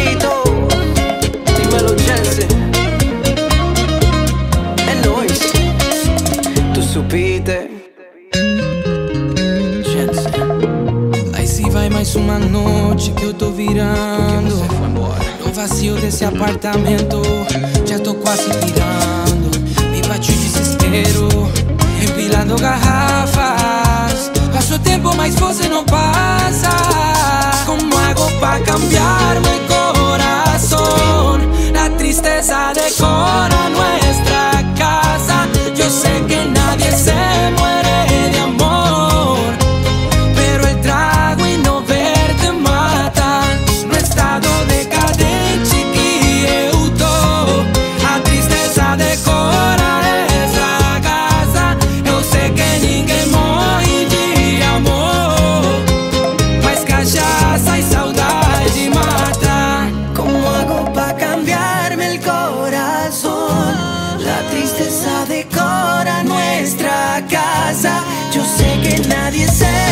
invito. Jensen. É nóis. Tu subite. Jensen. Aí se vai mais uma noite que eu tô virando. Você foi embora. No vazio desse apartamento. Já tô quase virando. Me bati o desespero. Empilando garrafas. Passo tempo, mas você não passa. de Tristeza decora nuestra casa. Yo sé que nadie se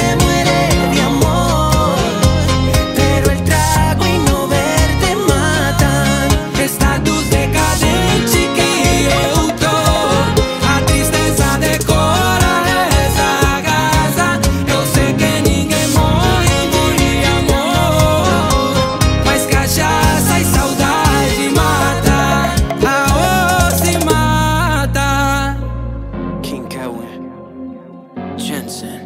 se mata King Kelvin. Jensen.